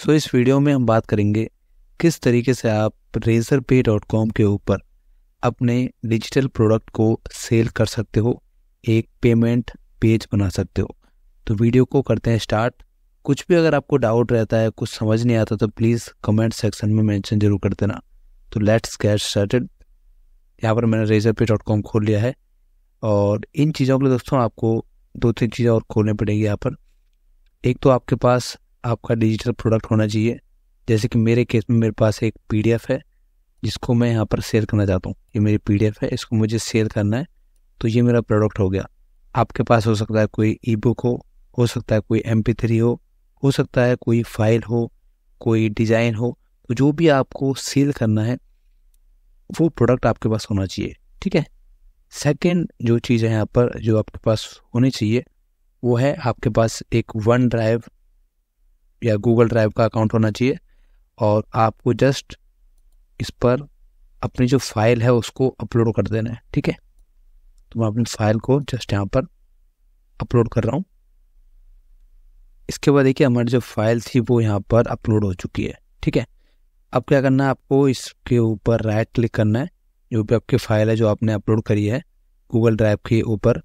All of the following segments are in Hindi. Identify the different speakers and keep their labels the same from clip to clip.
Speaker 1: सो इस वीडियो में हम बात करेंगे किस तरीके से आप रेजर पे डॉट कॉम के ऊपर अपने डिजिटल प्रोडक्ट को सेल कर सकते हो, एक पेमेंट पेज बना सकते हो। तो वीडियो को करते हैं स्टार्ट कुछ भी अगर आपको डाउट रहता है, कुछ समझ नहीं आता तो प्लीज़ कमेंट सेक्शन में मेंशन ज़रूर कर देना। तो लेट्स गेट स्टार्टेड यहाँ पर मैंने रेजर पे डॉट कॉम खोल लिया है और इन चीज़ों के लिए दोस्तों आपको दो तीन चीज़ें और खोलनी पड़ेगी यहाँ पर। एक तो आपके पास आपका डिजिटल प्रोडक्ट होना चाहिए। जैसे कि मेरे केस में मेरे पास एक पीडीएफ है, जिसको मैं यहाँ पर शेयर करना चाहता हूँ। ये मेरी पीडीएफ है, इसको मुझे शेयर करना है तो ये मेरा प्रोडक्ट हो गया। आपके पास हो सकता है कोई ई बुक हो हो सकता है कोई एम थ्री हो हो सकता है कोई फ़ाइल हो, कोई डिज़ाइन हो तो जो भी आपको सेल करना है, वो प्रोडक्ट आपके पास होना चाहिए, ठीक है? सेकेंड जो चीज़ है यहाँ पर, जो आपके पास होनी चाहिए, वो है आपके पास एक वन ड्राइव या गूगल ड्राइव का अकाउंट होना चाहिए और आपको जस्ट इस पर अपनी जो फ़ाइल है उसको अपलोड कर देना है, ठीक है? तो मैं अपनी फ़ाइल को जस्ट यहाँ पर अपलोड कर रहा हूँ। इसके बाद देखिए हमारी जो फ़ाइल थी वो यहाँ पर अपलोड हो चुकी है, ठीक है? अब क्या करना है आपको इसके ऊपर राइट क्लिक करना है, जो भी आपकी फ़ाइल है जो आपने अपलोड करी है गूगल ड्राइव के ऊपर,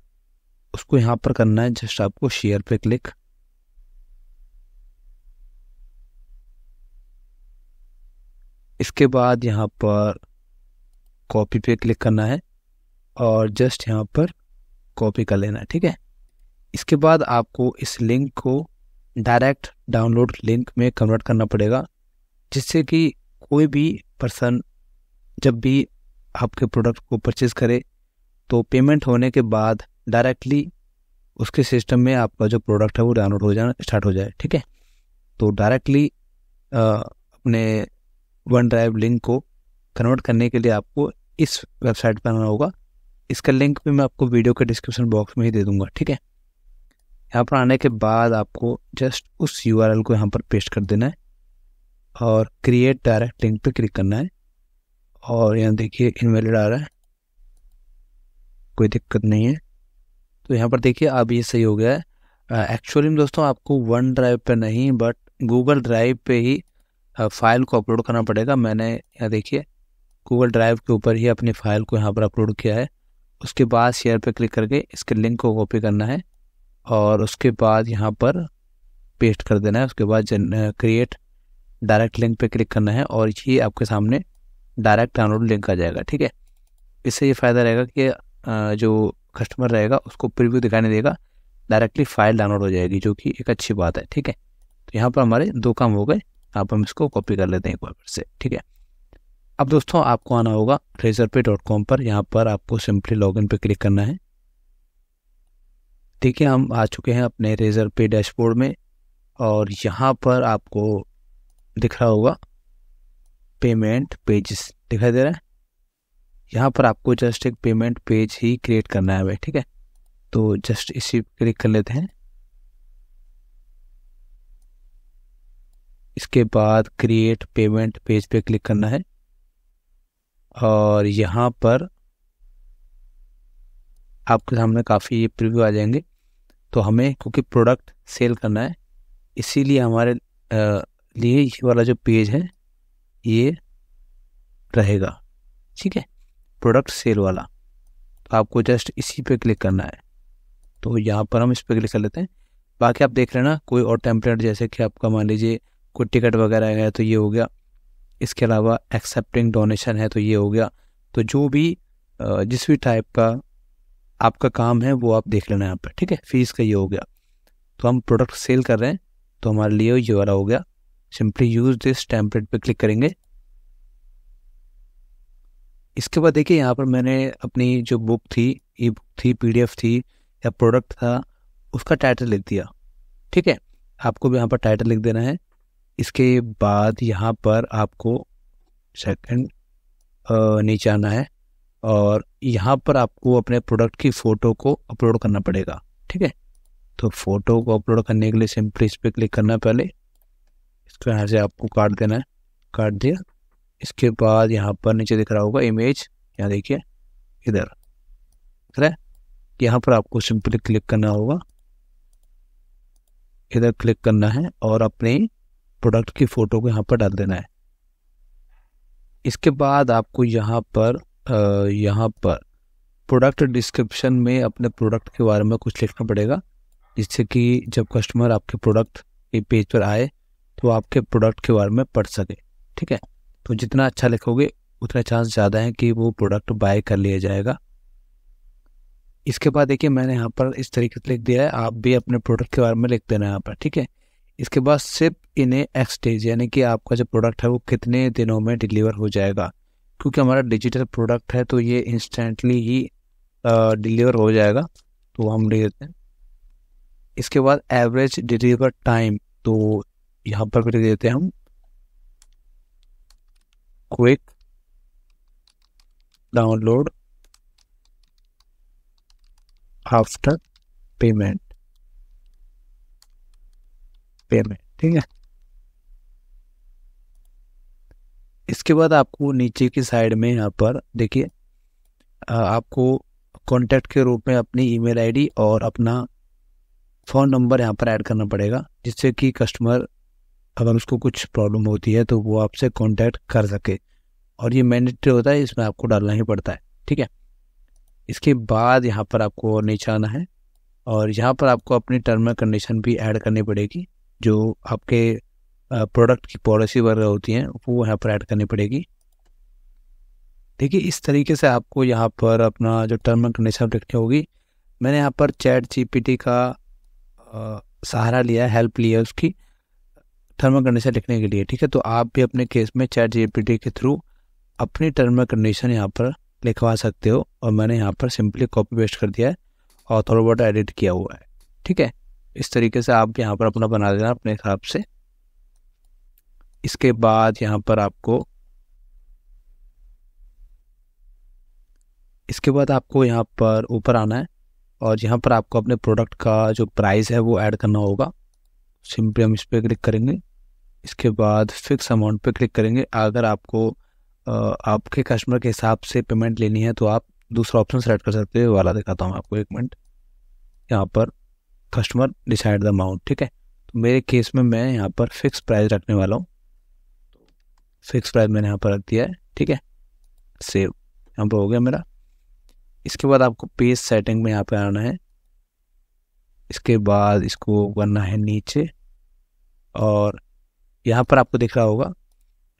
Speaker 1: उसको यहाँ पर करना है जस्ट आपको शेयर पे क्लिक इसके बाद यहाँ पर कॉपी पे क्लिक करना है और जस्ट यहाँ पर कॉपी कर लेना है, ठीक है? इसके बाद आपको इस लिंक को डायरेक्ट डाउनलोड लिंक में कन्वर्ट करना पड़ेगा, जिससे कि कोई भी पर्सन जब भी आपके प्रोडक्ट को परचेज करे तो पेमेंट होने के बाद डायरेक्टली उसके सिस्टम में आपका जो प्रोडक्ट है वो डाउनलोड हो जाना स्टार्ट हो जाए, ठीक है? तो डायरेक्टली अपने वन ड्राइव लिंक को कन्वर्ट करने के लिए आपको इस वेबसाइट पर आना होगा। इसका लिंक भी मैं आपको वीडियो के डिस्क्रिप्शन बॉक्स में ही दे दूँगा, ठीक है? यहाँ पर आने के बाद आपको जस्ट उस यूआरएल को यहाँ पर पेस्ट कर देना है और क्रिएट डायरेक्ट लिंक पे क्लिक करना है। और यहाँ देखिए इनवैलिड आ रहा है। कोई दिक्कत नहीं है। तो यहाँ पर देखिए अब ये सही हो गया है। एक्चुअली में दोस्तों आपको वन ड्राइव पे नहीं बट गूगल ड्राइव पे ही फ़ाइल को अपलोड करना पड़ेगा। मैंने, यहाँ देखिए गूगल ड्राइव के ऊपर ही अपनी फ़ाइल को यहाँ पर अपलोड किया है। उसके बाद शेयर पे क्लिक करके इसके लिंक को कॉपी करना है और उसके बाद यहाँ पर पेस्ट कर देना है। उसके बाद क्रिएट डायरेक्ट लिंक पे क्लिक करना है और ये आपके सामने डायरेक्ट डाउनलोड लिंक आ जाएगा, ठीक है? इससे ये फ़ायदा रहेगा कि जो कस्टमर रहेगा, उसको प्रीव्यू दिखाने देगा डायरेक्टली फ़ाइल डाउनलोड हो जाएगी, जो कि एक अच्छी बात है, ठीक है? तो यहाँ पर हमारे दो काम हो गए। आप हम इसको कॉपी कर लेते हैं एक बार फिर से, ठीक है? अब दोस्तों, आपको आना होगा रेजर पे डॉट कॉम पर, यहाँ पर आपको सिंपली लॉग इन पर क्लिक करना है। ठीक है हम आ चुके हैं अपने रेजर पे डैशबोर्ड में और यहाँ पर आपको दिख रहा होगा पेमेंट पेजेस दिखाई दे रहा है। यहाँ पर आपको जस्ट एक पेमेंट पेज ही क्रिएट करना है भाई ठीक है? तो जस्ट इसी क्लिक कर लेते हैं। इसके बाद क्रिएट पेमेंट पेज पे क्लिक करना है। और यहाँ पर आपके सामने काफ़ी ये प्रीव्यू आ जाएँगे। तो हमें क्योंकि प्रोडक्ट सेल करना है, इसीलिए हमारे लिए ये वाला जो पेज है, ये रहेगा। ठीक है? प्रोडक्ट सेल वाला। तो आपको जस्ट इसी पे क्लिक करना है। तो यहाँ पर हम इस पर क्लिक कर लेते हैं। बाकी आप देख लेना, कोई और टेम्पलेट जैसे कि आपका मान लीजिए कोई टिकट वगैरह है तो ये हो गया। इसके अलावा एक्सेप्टिंग डोनेशन है तो ये हो गया। तो जो भी जिस भी टाइप का आपका काम है, वो आप देख लेना यहाँ पर ठीक है? फ़ीस का ये हो गया। तो हम प्रोडक्ट सेल कर रहे हैं तो हमारे लिए ये वाला हो गया। सिंपली यूज़ दिस टेम्पलेट पे क्लिक करेंगे। इसके बाद देखिए, यहाँ पर मैंने अपनी जो बुक थी ई बुक थी पीडीएफ थी, या प्रोडक्ट था, उसका टाइटल लिख दिया, ठीक है? आपको भी यहाँ पर टाइटल लिख देना है। इसके बाद यहाँ पर आपको सेकंड नीचे आना है और यहाँ पर आपको अपने प्रोडक्ट की फ़ोटो को अपलोड करना पड़ेगा, ठीक है? तो फ़ोटो को अपलोड करने के लिए सिंपली इस पर क्लिक करना पहले। इसको यहाँ से आपको काट देना है, काट दिया। इसके बाद यहाँ पर नीचे दिख रहा होगा इमेज यहाँ देखिए, इधर। दिख रहा है? यहाँ पर आपको सिंपली क्लिक करना होगा। इधर क्लिक करना है और अपनी प्रोडक्ट की फ़ोटो को यहाँ पर डाल देना है। इसके बाद आपको यहाँ पर यहाँ पर प्रोडक्ट डिस्क्रिप्शन में अपने प्रोडक्ट के बारे में कुछ लिखना पड़ेगा, जिससे कि जब कस्टमर आपके प्रोडक्ट के पेज पर आए तो आपके प्रोडक्ट के बारे में पढ़ सके, ठीक है? तो जितना अच्छा लिखोगे, उतना चांस ज़्यादा है कि वो प्रोडक्ट बाय कर लिया जाएगा। इसके बाद देखिए, मैंने यहाँ पर इस तरीके से लिख दिया है, आप भी अपने प्रोडक्ट के बारे में लिख देना यहाँ पर, ठीक है? इसके बाद सिर्फ़ इन्हें एक्सटेज यानी कि आपका जो प्रोडक्ट है वो कितने दिनों में डिलीवर हो जाएगा। क्योंकि हमारा डिजिटल प्रोडक्ट है तो ये इंस्टेंटली ही डिलीवर हो जाएगा तो हम लिख देते हैं। इसके बाद एवरेज डिलीवर टाइम तो यहाँ पर लिख देते हैं हम। Quick download after payment payment ठीक है? इसके बाद आपको नीचे की साइड में यहाँ पर देखिए आपको कॉन्टैक्ट के रूप में अपनी ईमेल आईडी और अपना फ़ोन नंबर यहाँ पर ऐड करना पड़ेगा, जिससे कि कस्टमर अगर उसको कुछ प्रॉब्लम होती है तो वो आपसे कांटेक्ट कर सके। और ये मैंडेटरी होता है, इसमें आपको डालना ही पड़ता है, ठीक है? इसके बाद यहाँ पर आपको नीचे आना है, और यहाँ पर आपको अपनी टर्म एंड कंडीशन भी ऐड करनी पड़ेगी। जो आपके प्रोडक्ट की पॉलिसी वगैरह होती हैं, वो यहाँ पर ऐड करनी पड़ेगी। देखिए, इस तरीके से आपको यहाँ पर अपना जो टर्म एंड कंडीशन लिखनी होगी, मैंने यहाँ पर चैट जीपीटी का सहारा लिया हेल्प लिया उसकी टर्म एंड कंडीशन लिखने के लिए, ठीक है? तो आप भी अपने केस में चैट जीपीटी के थ्रू अपनी टर्म एंड कंडीशन यहाँ पर लिखवा सकते हो, और मैंने यहाँ पर सिंपली कॉपी पेस्ट कर दिया है, और थोड़ा बहुत एडिट किया हुआ है, ठीक है? इस तरीके से आप यहाँ पर अपना बना देना अपने हिसाब से। इसके बाद यहाँ पर आपको इसके बाद आपको यहाँ पर ऊपर आना है और यहाँ पर आपको अपने प्रोडक्ट का जो प्राइस है वो ऐड करना होगा। सिंपली हम इस पर क्लिक करेंगे। इसके बाद फिक्स अमाउंट पे क्लिक करेंगे। अगर आपको आपके कस्टमर के हिसाब से पेमेंट लेनी है तो आप दूसरा ऑप्शन सेलेक्ट कर सकते हो। वाला दिखाता हूँ आपको एक मिनट। यहाँ पर कस्टमर डिसाइड द अमाउंट ठीक है? तो मेरे केस में मैं यहाँ पर फिक्स प्राइस रखने वाला हूँ। फिक्स प्राइस मैंने यहाँ पर रख दिया है, ठीक है? सेव यहाँ पर हो गया मेरा। इसके बाद आपको पेज सेटिंग में यहाँ पर आना है। इसके बाद इसको करना है नीचे। और यहाँ पर आपको दिख रहा होगा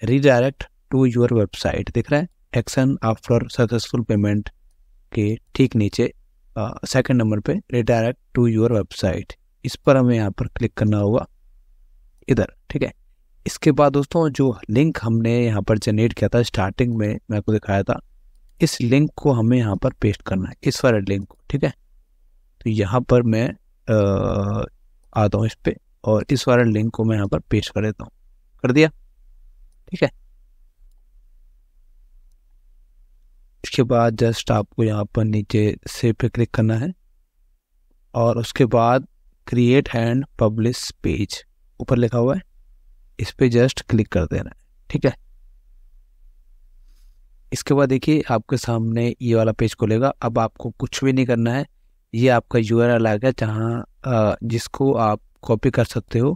Speaker 1: रीडायरेक्ट टू योर वेबसाइट दिख रहा है? एक्शन आफ्टर सक्सेसफुल पेमेंट के ठीक नीचे। सेकंड नंबर पे रिडायरेक्ट टू योर वेबसाइट इस पर हमें यहाँ पर क्लिक करना होगा। इधर ठीक है? इसके बाद दोस्तों जो लिंक हमने यहाँ पर जनरेट किया था स्टार्टिंग में मैं आपको दिखाया था इस लिंक को हमें यहाँ पर पेस्ट करना है इस वाले लिंक को ठीक है? तो यहाँ पर मैं आ, आता हूँ इस पर और इस वाले लिंक को मैं यहाँ पर पेस्ट कर देता हूँ। कर दिया? ठीक है? इसके बाद जस्ट आपको यहाँ पर नीचे सेव पे क्लिक करना है और उसके बाद क्रिएट एंड पब्लिश पेज ऊपर लिखा हुआ है। इस पर जस्ट क्लिक कर देना है, ठीक है? इसके बाद देखिए, आपके सामने ये वाला पेज खुलेगा। अब आपको कुछ भी नहीं करना है। ये आपका यू आर एल आ गया जहाँ जिसको आप कॉपी कर सकते हो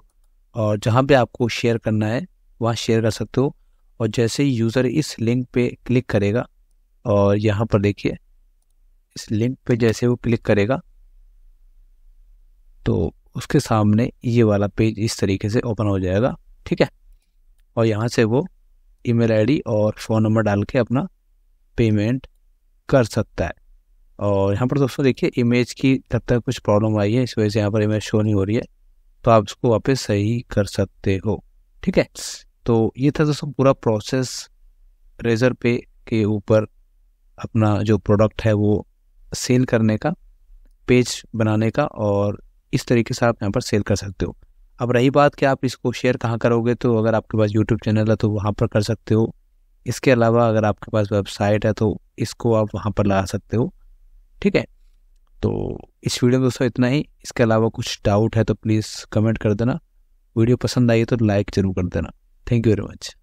Speaker 1: और जहाँ पे आपको शेयर करना है, वहाँ शेयर कर सकते हो। और जैसे यूज़र इस लिंक पे क्लिक करेगा और यहाँ पर देखिए, इस लिंक पे जैसे वो क्लिक करेगा तो उसके सामने ये वाला पेज इस तरीके से ओपन हो जाएगा, ठीक है? और यहाँ से वो ईमेल आईडी और फ़ोन नंबर डाल के अपना पेमेंट कर सकता है। और यहाँ पर दोस्तों देखिए इमेज की तब तक कुछ प्रॉब्लम आई है, इस वजह से यहाँ पर इमेज शो नहीं हो रही है तो आप उसको वापस सही कर सकते हो, ठीक है? तो ये था दोस्तों पूरा प्रोसेस रेजर पे के ऊपर अपना जो प्रोडक्ट है वो सेल करने का पेज बनाने का और इस तरीके से आप यहाँ पर सेल कर सकते हो। अब रही बात कि आप इसको शेयर कहाँ करोगे तो अगर आपके पास यूट्यूब चैनल है तो वहाँ पर कर सकते हो। इसके अलावा अगर आपके पास वेबसाइट है तो इसको आप वहाँ पर लगा सकते हो। ठीक है? तो इस वीडियो में दोस्तों इतना ही। इसके अलावा कुछ डाउट है तो प्लीज़ कमेंट कर देना। वीडियो पसंद आई तो लाइक ज़रूर कर देना। Thank you very much